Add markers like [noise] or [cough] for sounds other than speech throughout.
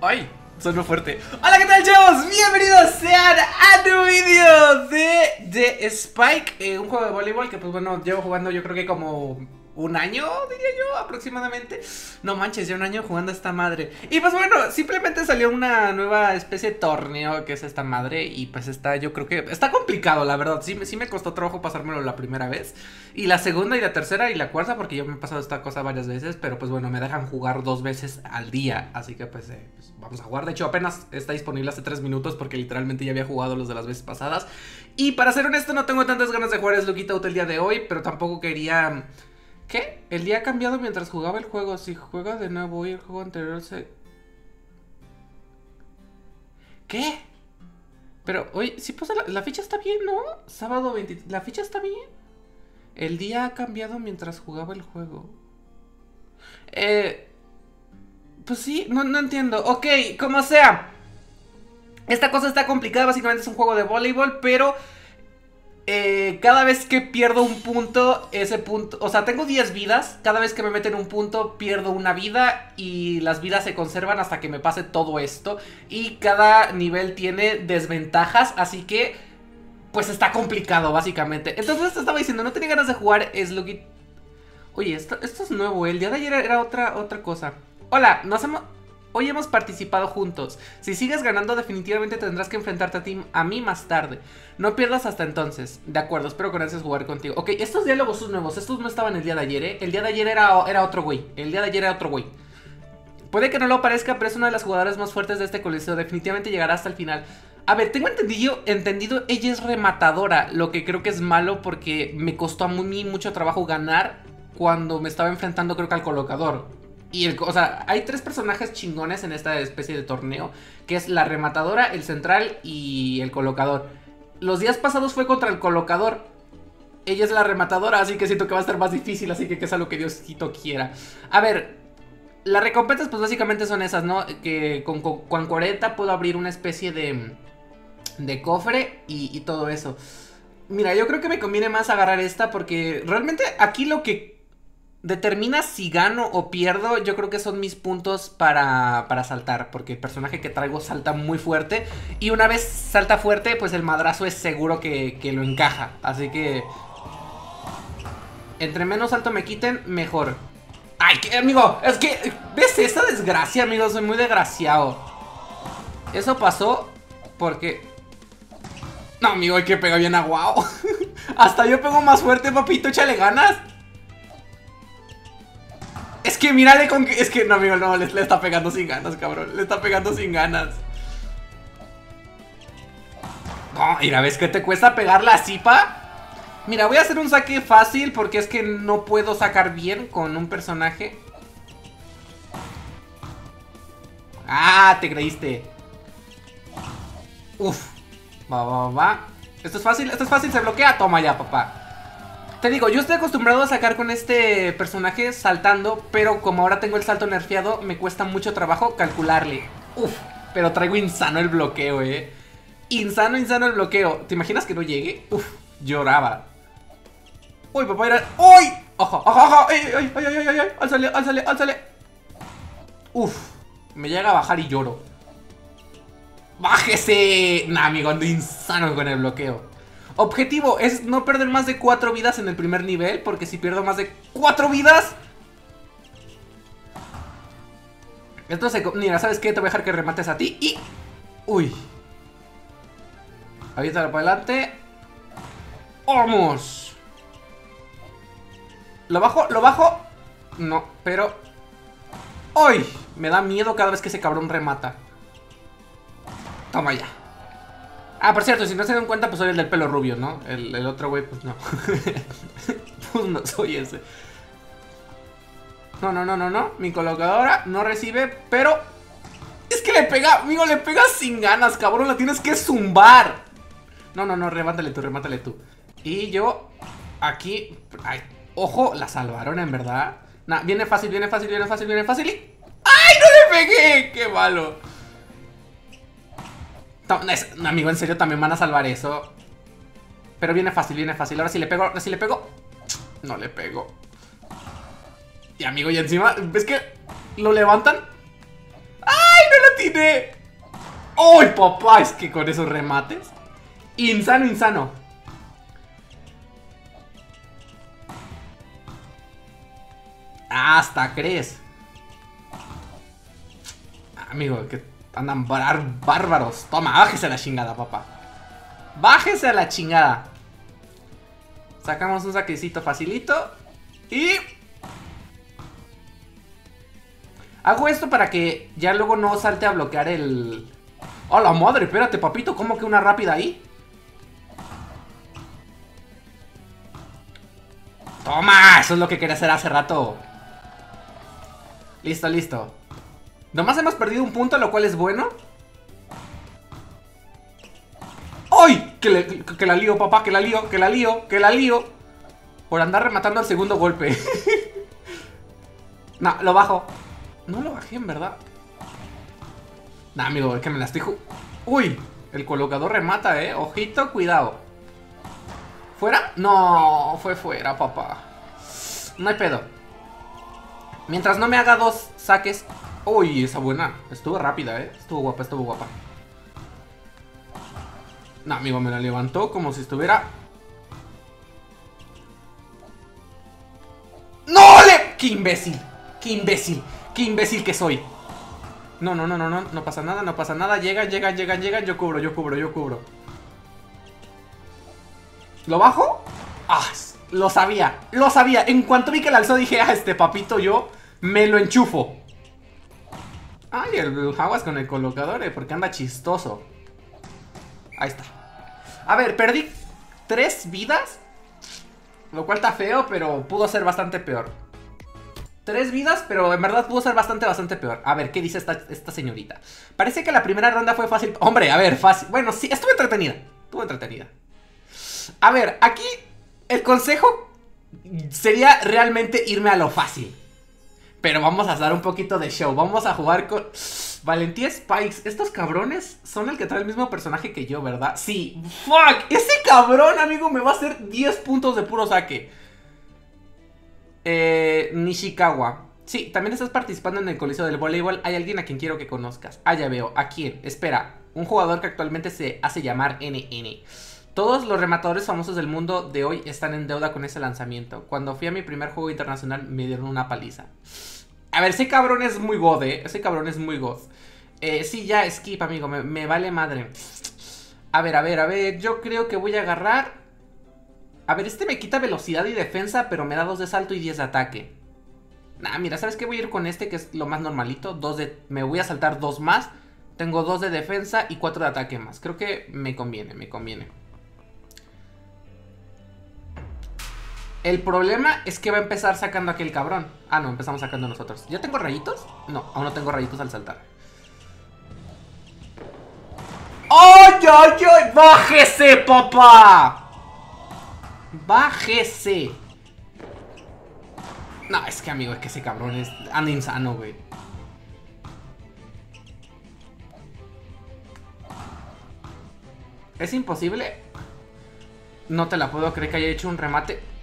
¡Ay! Sonó fuerte. Hola, ¿qué tal, chavos? Bienvenidos sean a tu vídeo de, de Spike, eh, un juego de voleibol que, pues bueno, llevo jugando yo creo que como un año, diría yo, aproximadamente. No manches, ya un año jugando a esta madre. Y pues bueno, simplemente salió una nueva especie de torneo que es esta madre. Y pues está, yo creo que está complicado, la verdad. Sí, sí me costó trabajo pasármelo la primera vez. Y la segunda y la tercera y la cuarta, porque yo me he pasado esta cosa varias veces. Pero pues bueno, me dejan jugar dos veces al día. Así que pues, eh, pues vamos a jugar. De hecho, apenas está disponible hace tres minutos porque literalmente ya había jugado los de las veces pasadas. Y para ser honesto, no tengo tantas ganas de jugar es Luquita Out el día de hoy. Pero tampoco quería ¿Qué? El día ha cambiado mientras jugaba el juego. Si juega de nuevo y el juego anterior se... ¿Qué? Pero, oye, si puse la, ficha está bien, ¿no? Sábado 20... La ficha está bien. El día ha cambiado mientras jugaba el juego. Eh... Pues sí, no, no entiendo. Ok, como sea. Esta cosa está complicada, básicamente es un juego de voleibol, pero eh, cada vez que pierdo un punto, ese punto, o sea, tengo 10 vidas, cada vez que me meten un punto pierdo una vida y las vidas se conservan hasta que me pase todo esto y cada nivel tiene desventajas, así que pues está complicado básicamente. Entonces te estaba diciendo, no tenía ganas de jugar Sluggy. Oye, esto, esto es nuevo, el día de ayer era otra, otra cosa. Hola, nos hemos... Hoy hemos participado juntos. Si sigues ganando, definitivamente tendrás que enfrentarte a, ti, a mí más tarde. No pierdas hasta entonces. De acuerdo, espero que gracias jugar contigo. Ok, estos diálogos son nuevos. Estos no estaban el día de ayer, ¿eh? El día de ayer era, era otro güey. El día de ayer era otro güey. Puede que no lo parezca, pero es una de las jugadoras más fuertes de este coliseo. Definitivamente llegará hasta el final. A ver, tengo entendido, entendido, ella es rematadora, lo que creo que es malo porque me costó a mí mucho trabajo ganar cuando me estaba enfrentando creo que al colocador. Y el, o sea, hay tres personajes chingones en esta especie de torneo, que es la rematadora, el central y el colocador. Los días pasados fue contra el colocador. Ella es la rematadora, así que siento que va a estar más difícil, así que que sea lo que Diosito quiera. A ver, las recompensas pues básicamente son esas, ¿no? Que con, con, 40 puedo abrir una especie de, de cofre y, y todo eso. Mira, yo creo que me conviene más agarrar esta porque realmente aquí lo que determina si gano o pierdo, yo creo que son mis puntos para, para saltar, porque el personaje que traigo salta muy fuerte y una vez salta fuerte, pues el madrazo es seguro que, que lo encaja, así que entre menos alto me quiten, mejor. Ay, que, amigo, es que, ¿ves esa desgracia, amigo? Soy muy desgraciado. Eso pasó porque... No, amigo, hay que pegar bien aguado. [laughs] Hasta yo pego más fuerte, papito, échale ganas. Es que mírale con que... Es que no, amigo, no, le, está pegando sin ganas, cabrón. Le está pegando sin ganas. No, mira, ¿ves que te cuesta pegar la zipa? Mira, voy a hacer un saque fácil porque es que no puedo sacar bien con un personaje. Ah, te creíste. Uf. Va, va, va. Esto es fácil, esto es fácil, se bloquea. Toma ya, papá. Te digo, yo estoy acostumbrado a sacar con este personaje saltando, pero como ahora tengo el salto nerfeado, me cuesta mucho trabajo calcularle. Uf, pero traigo insano el bloqueo, eh. Insano, insano el bloqueo. ¿Te imaginas que no llegue? Uf, lloraba. Uy, papá, era... ¡Uy! ¡Ojo, ojo, ojo! ¡Ay, ay, ay, ay, ay! ay! ¡Álzale, álzale, álzale! Uf, me llega a bajar y lloro. ¡Bájese! Nah, amigo, ando insano con el bloqueo. Objetivo es no perder más de 4 vidas en el primer nivel, porque si pierdo más de 4 vidas... Entonces, mira, ¿sabes qué? Te voy a dejar que remates a ti y... Uy. Aviéntalo para adelante. ¡Vamos! ¿Lo bajo? ¿Lo bajo? No, pero... ¡Uy! Me da miedo cada vez que ese cabrón remata. Toma ya. Ah, por cierto, si no se dan cuenta, pues soy el del pelo rubio, ¿no? El, otro güey, pues no. [laughs] pues no soy ese. No, no, no, no, no. Mi colocadora no recibe, pero... Es que le pega, amigo, le pega sin ganas, cabrón. La tienes que zumbar. No, no, no, remátale tú, remátale tú. Y yo aquí... Ay, ojo, la salvaron, en verdad. Nah, viene fácil, viene fácil, viene fácil, viene fácil. ¡Ay, no le pegué! ¡Qué malo! No, amigo, en serio también van a salvar eso. Pero viene fácil, viene fácil. Ahora sí le pego, ahora sí le pego. No le pego. Y amigo, y encima, ¿ves que lo levantan? ¡Ay, no le atiné! ¡Ay, papá! Es que con esos remates. Insano, insano. Hasta crees. Amigo, que andan bárbaros. Toma, bájese a la chingada, papá. Bájese a la chingada. Sacamos un saquecito facilito. Y... Hago esto para que ya luego no salte a bloquear el... ¡Oh, la madre! Espérate, papito. ¿Cómo que una rápida ahí? ¡Toma! Eso es lo que quería hacer hace rato. Listo, listo. Nomás hemos perdido un punto, lo cual es bueno. ¡Ay! Que, la lío, papá, que la lío, que la lío, que la lío. Por andar rematando al segundo golpe. [laughs] no, lo bajo. No lo bajé, en verdad. Nah, amigo, es que me la estoy... ¡Uy! El colocador remata, ¿eh? Ojito, cuidado. ¿Fuera? No, fue fuera, papá. No hay pedo. Mientras no me haga dos saques... Uy, esa buena. Estuvo rápida, ¿eh? Estuvo guapa, estuvo guapa. No, amigo, me la levantó como si estuviera... ¡No le! ¡Qué imbécil! ¡Qué imbécil! ¡Qué imbécil que soy! No, no, no, no, no, no pasa nada, no pasa nada. Llegan, llegan, llegan, llegan. Yo cubro, yo cubro, yo cubro. ¿Lo bajo? ¡Ah! Lo sabía, lo sabía. En cuanto vi que la alzó dije, ah, este papito yo me lo enchufo. Ay, el aguas con el colocador, eh, porque anda chistoso. Ahí está. A ver, perdí tres vidas. Lo cual está feo, pero pudo ser bastante peor. Tres vidas, pero en verdad pudo ser bastante, bastante peor. A ver, ¿qué dice esta, esta señorita? Parece que la primera ronda fue fácil. Hombre, a ver, fácil. Bueno, sí, estuvo entretenida. Estuvo entretenida. A ver, aquí el consejo sería realmente irme a lo fácil. Pero vamos a dar un poquito de show. Vamos a jugar con... Valentía Spikes. Estos cabrones son el que trae el mismo personaje que yo, ¿verdad? Sí. ¡Fuck! Ese cabrón, amigo, me va a hacer 10 puntos de puro saque. Eh, Nishikawa. Sí, también estás participando en el coliseo del voleibol. Hay alguien a quien quiero que conozcas. Ah, ya veo. ¿A quién? Espera. Un jugador que actualmente se hace llamar NN. Todos los rematadores famosos del mundo de hoy están en deuda con ese lanzamiento. Cuando fui a mi primer juego internacional me dieron una paliza. A ver, ese cabrón es muy god, eh. Ese cabrón es muy god. Eh, sí, ya, skip, amigo. Me, vale madre. A ver, a ver, a ver. Yo creo que voy a agarrar a ver, este me quita velocidad y defensa, pero me da 2 de salto y 10 de ataque. Nah, mira, ¿sabes qué? Voy a ir con este, que es lo más normalito. Dos de... Me voy a saltar 2 más. Tengo 2 de defensa y 4 de ataque más. Creo que me conviene, me conviene. El problema es que va a empezar sacando aquel cabrón. Ah, no, empezamos sacando nosotros. ¿Ya tengo rayitos? No, aún no tengo rayitos al saltar. ¡Ay, ay, ay! ¡Bájese, papá! Bájese. No, es que amigo, es que ese cabrón es anda insano, güey. ¿Es imposible? No te la puedo creer que haya hecho un remate.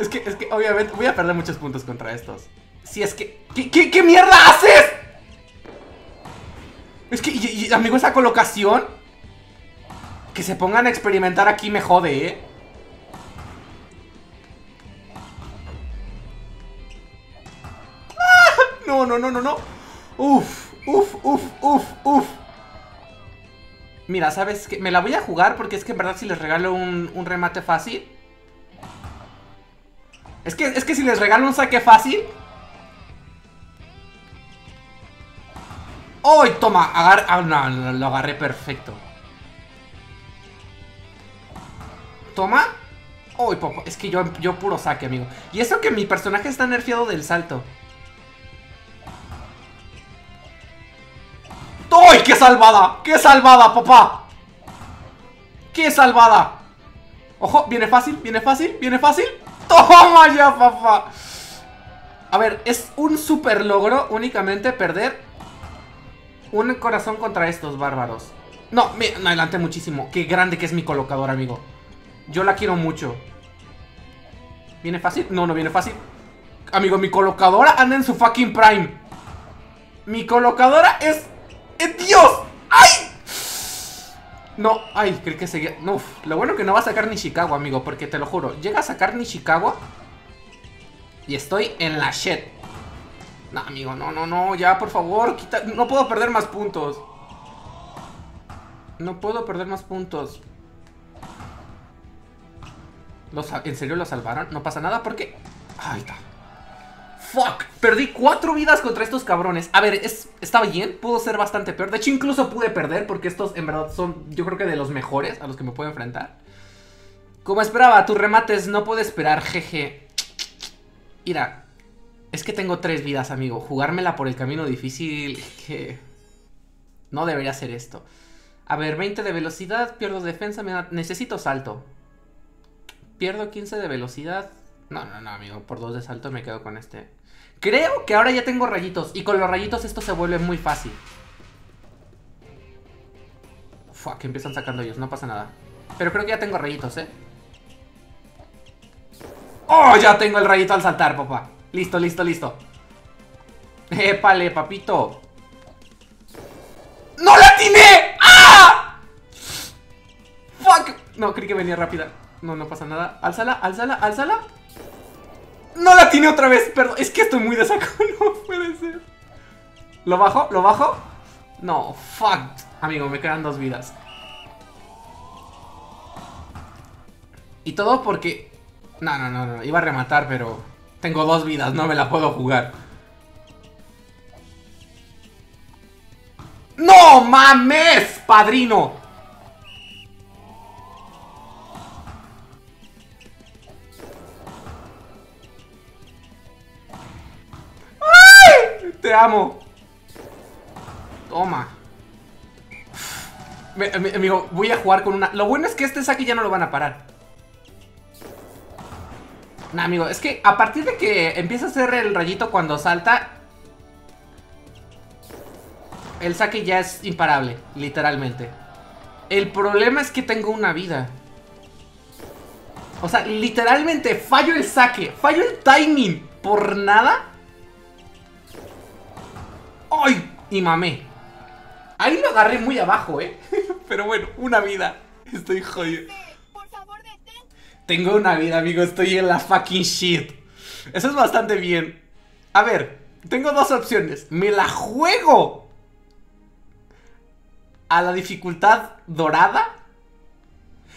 Es que, es que, obviamente, voy a perder muchos puntos contra estos. Si es que... ¿Qué, qué, mierda haces? Es que, amigo, esa colocación... Que se pongan a experimentar aquí me jode, ¿eh? [laughs] No, no, no, no, no. Uf, uf, uf, uf, uf. Mira, ¿sabes qué? Me la voy a jugar porque es que en verdad si les regalo un, un remate fácil... Es que, es que si les regalo un saque fácil... ¡Oh! Toma, agar... Ah, no, lo agarré perfecto. Toma. Uy, es que yo, yo puro saque, amigo. Y eso que mi personaje está nerfeado del salto. ¡Uy, qué salvada! ¡Qué salvada, papá! ¡Qué salvada! Ojo, viene fácil, viene fácil, viene fácil. [laughs] ¡Toma ya, papá! A ver, es un super logro únicamente perder un corazón contra estos bárbaros. No, me, adelanté muchísimo. Qué grande que es mi colocador, amigo. Yo la quiero mucho. ¿Viene fácil? No, no viene fácil. Amigo, mi colocadora anda en su fucking prime. Mi colocadora es... ¡Es Dios! No, ay, creí que seguía... Uf, lo bueno que no va a sacar ni Chicago, amigo, porque te lo juro, llega a sacar ni Chicago y estoy en la shit. No, amigo, no, no, no, ya, por favor, quita... No puedo perder más puntos. No puedo perder más puntos. ¿En serio lo salvaron? No pasa nada porque... Ahí está. Fuck, perdí cuatro vidas contra estos cabrones. A ver, es, estaba bien, pudo ser bastante peor. De hecho, incluso pude perder porque estos en verdad son Yo creo que de los mejores a los que me puedo enfrentar. Como esperaba, tus remates no puedo esperar, jeje. Mira, es que tengo tres vidas, amigo. Jugármela por el camino difícil que... No debería hacer esto. A ver, 20 de velocidad, pierdo defensa, me necesito salto. Pierdo 15 de velocidad. No, no, no, amigo, por dos de salto me quedo con este Creo que ahora ya tengo rayitos. Y con los rayitos esto se vuelve muy fácil. Fuck, empiezan sacando ellos, no pasa nada. Pero creo que ya tengo rayitos, ¿eh? ¡Oh! Ya tengo el rayito al saltar, papá. Listo, listo, listo. ¡Épale, papito! ¡No la atiné! ¡Ah! ¡Fuck! No, creí que venía rápida. No, no pasa nada. Álzala, álzala, álzala. No la tiene otra vez, perdón. Es que estoy muy de saco, [laughs] no puede ser. ¿Lo bajo? ¿Lo bajo? No, fuck. Amigo, me quedan dos vidas. Y todo porque... No, no, no, no. Iba a rematar, pero... Tengo dos vidas, no me la puedo jugar. ¡No mames, padrino! Te amo. Toma. amigo, voy a jugar con una... Lo bueno es que este saque ya no lo van a parar. Nah, amigo, es que a partir de que empieza a hacer el rayito cuando salta... El saque ya es imparable, literalmente. El problema es que tengo una vida. O sea, literalmente fallo el saque, fallo el timing por nada ¡Ay! Y mamé. Ahí lo agarré muy abajo, ¿eh? [laughs] Pero bueno, una vida. Estoy jodido. Tengo una vida, amigo. Estoy en la fucking shit. Eso es bastante bien. A ver, tengo dos opciones. Me la juego a la dificultad dorada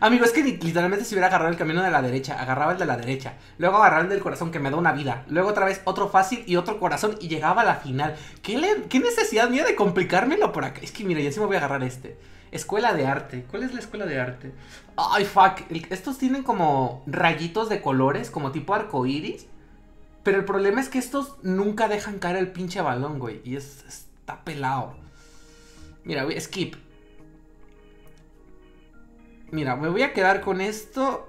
Amigo, es que literalmente si hubiera agarrado el camino de la derecha, agarraba el de la derecha, luego agarraba el del corazón que me da una vida, luego otra vez otro fácil y otro corazón y llegaba a la final. ¿Qué, necesidad mía de complicármelo por acá? Es que mira, ya sí me voy a agarrar este. Escuela de arte. ¿Cuál es la escuela de arte? Ay, fuck. Estos tienen como rayitos de colores, como tipo arcoiris. Pero el problema es que estos nunca dejan caer el pinche balón, güey. Y es, está pelado. Mira, skip. Mira, me voy a quedar con esto.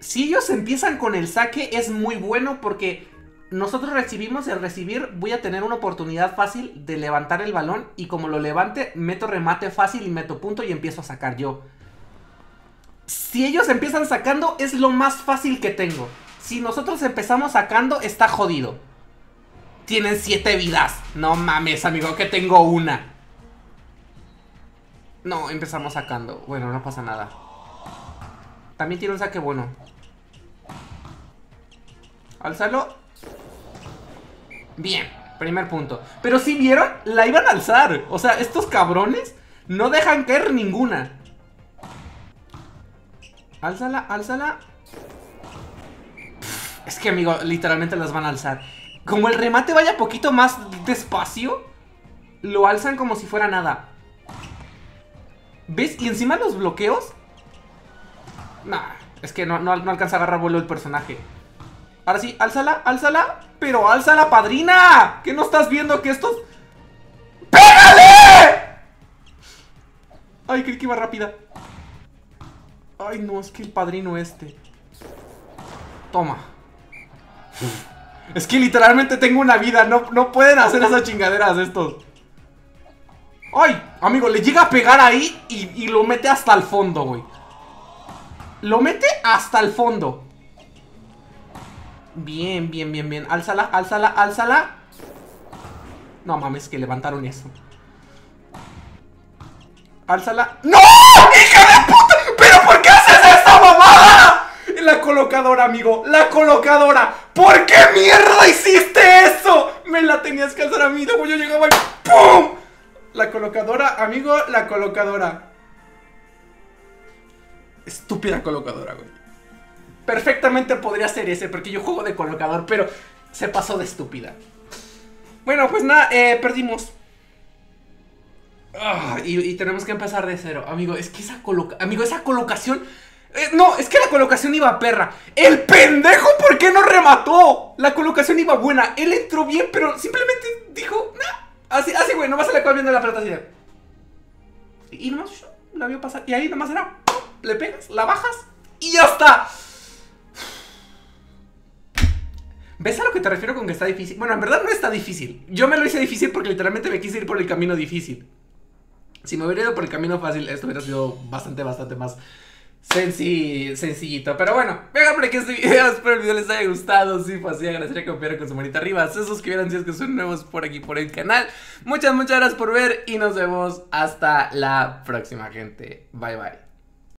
Si ellos empiezan con el saque es muy bueno porque nosotros recibimos el recibir, voy a tener una oportunidad fácil de levantar el balón y como lo levante, meto remate fácil y meto punto y empiezo a sacar yo. Si ellos empiezan sacando es lo más fácil que tengo. Si nosotros empezamos sacando está jodido. Tienen siete vidas. No mames, amigo, que tengo una. No, empezamos sacando. Bueno, no pasa nada. También tiene un saque bueno. Alzalo. Bien, primer punto. Pero si vieron, la iban a alzar. O sea, estos cabrones no dejan caer ninguna. Álzala, álzala. es que, amigo, literalmente las van a alzar. Como el remate vaya poquito más despacio, lo alzan como si fuera nada. ¿Ves? Y encima los bloqueos. Nah, es que no, no, alcanza a agarrar vuelo el personaje. Ahora sí, álzala, álzala. Pero álzala, padrina. ¿Qué no estás viendo que estos... ¡Pégale! Ay, creí que iba rápida. Ay, no, es que el padrino este. Toma. Es que literalmente tengo una vida. No, no pueden hacer esas chingaderas estos. ¡Ay! Amigo, le llega a pegar ahí y, lo mete hasta el fondo, güey. Lo mete hasta el fondo. Bien, bien, bien, bien. Álzala, álzala, álzala. No mames, que levantaron eso. Álzala. ¡No! ¡Hija de puta! ¿Pero por qué haces esta mamada? La colocadora, amigo. La colocadora. ¿Por qué mierda hiciste eso? Me la tenías que hacer a mí. Luego yo llegaba y ¡pum! La colocadora, amigo, la colocadora. Estúpida colocadora, güey. Perfectamente podría ser ese, porque yo juego de colocador, pero se pasó de estúpida. Bueno, pues nada, eh, perdimos. Ah, y, tenemos que empezar de cero. Amigo, es que esa Amigo, esa colocación. Eh, no, es que la colocación iba perra. ¡El pendejo! ¿Por qué no remató? La colocación iba buena. Él entró bien, pero simplemente dijo. Nah. Así, así, güey, nomás se le acaba viendo la pelota así Y nomás la vio pasar. Y ahí nomás era. Le pegas, la bajas y ya está. ¿Ves a lo que te refiero con que está difícil? Bueno, en verdad no está difícil. Yo me lo hice difícil porque literalmente me quise ir por el camino difícil. Si me hubiera ido por el camino fácil, esto hubiera sido bastante, bastante más sencillito. Pero bueno, venga por aquí este video. [laughs] Espero el video les haya gustado. Si fue así, agradecería que me con su manita arriba. Se suscribieran si es que son nuevos por aquí por el canal. Muchas, muchas gracias por ver y nos vemos hasta la próxima, gente. Bye, bye.